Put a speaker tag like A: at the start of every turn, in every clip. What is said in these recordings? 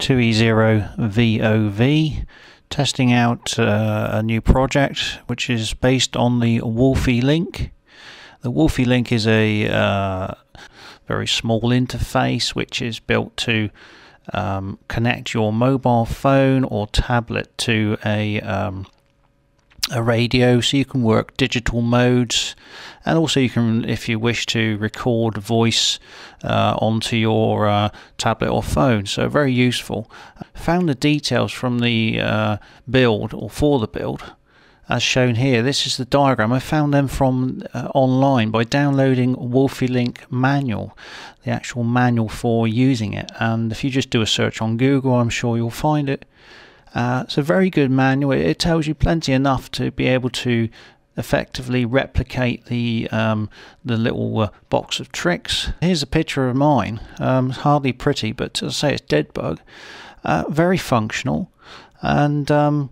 A: 2E0VOV testing out uh, a new project which is based on the Wolphilink. The Wolphilink is a uh, very small interface which is built to um, connect your mobile phone or tablet to a um, a radio so you can work digital modes. And also you can if you wish to record voice uh, onto your uh, tablet or phone. So very useful. Found the details from the uh, build or for the build as shown here. This is the diagram. I found them from uh, online by downloading Wolphilink manual the actual manual for using it. And if you just do a search on Google I'm sure you'll find it uh, it's a very good manual. It tells you plenty enough to be able to effectively replicate the um, the little uh, box of tricks. Here's a picture of mine. Um, hardly pretty, but as I say, it's dead bug. Uh, very functional, and um,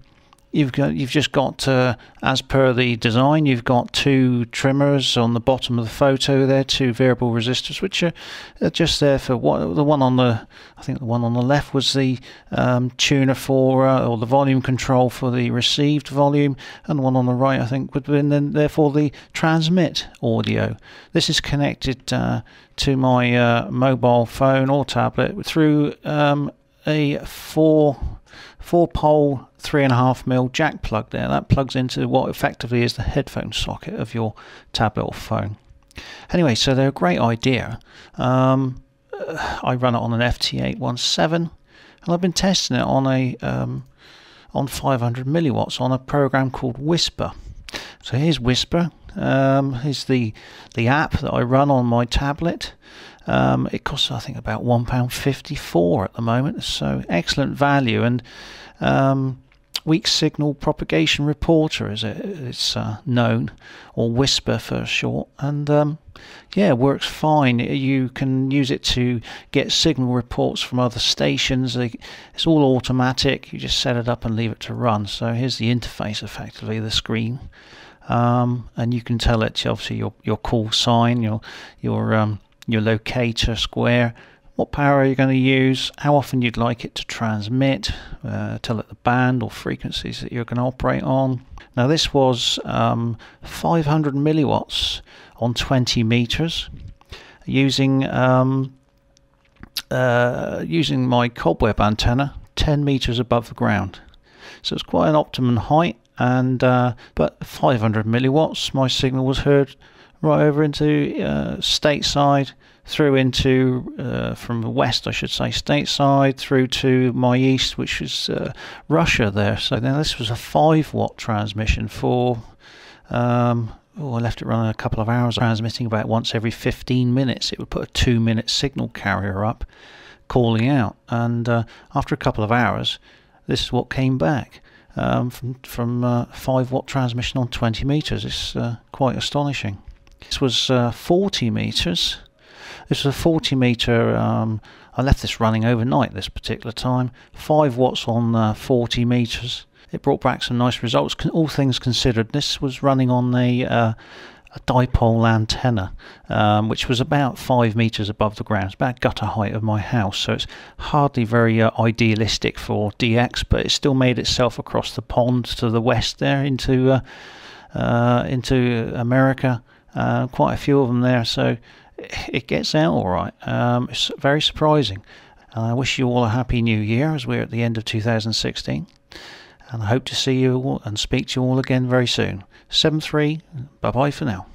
A: You've got you've just got uh, as per the design you've got two trimmers on the bottom of the photo there two variable resistors which are, are just there for what the one on the I think the one on the left was the um, tuner for uh, or the volume control for the received volume and one on the right I think would been then therefore the transmit audio. This is connected uh, to my uh, mobile phone or tablet through um, a four four pole three and a half mil jack plug there. That plugs into what effectively is the headphone socket of your tablet or phone. Anyway so they're a great idea. Um, I run it on an FT817 and I've been testing it on a um, on 500 milliwatts on a program called WSPR. So here's WSPR. Um, here's the the app that I run on my tablet um, it costs, I think, about £1.54 at the moment, so excellent value. And um, weak signal propagation reporter, as it's uh, known, or WSPR for short. And um, yeah, works fine. You can use it to get signal reports from other stations. It's all automatic. You just set it up and leave it to run. So here's the interface, effectively, the screen. Um, and you can tell it obviously your your call sign, your your um, your locator square, what power are you going to use, how often you'd like it to transmit, uh, tell it the band or frequencies that you're going to operate on. Now this was um, 500 milliwatts on 20 meters using um, uh, using my cobweb antenna 10 meters above the ground. So it's quite an optimum height and uh, but 500 milliwatts my signal was heard right over into uh, stateside, through into uh, from the west, I should say, stateside, through to my east, which is uh, Russia there. So now this was a five watt transmission for. Um, oh, I left it running a couple of hours, transmitting about once every 15 minutes. It would put a two minute signal carrier up, calling out, and uh, after a couple of hours, this is what came back. Um, from from uh, 5 watt transmission on 20 meters. It's uh, quite astonishing. This was uh, 40 meters. This was a 40 meter. Um, I left this running overnight this particular time. 5 watts on uh, 40 meters. It brought back some nice results. All things considered, this was running on uh, a dipole antenna, um, which was about five meters above the ground. It's about gutter height of my house, so it's hardly very uh, idealistic for DX, but it still made itself across the pond to the west there into uh, uh, into America uh, quite a few of them there, so it gets out all right. Um, it's very surprising. I wish you all a happy new year as we're at the end of 2016. And I hope to see you all and speak to you all again very soon. 7 3, bye bye for now.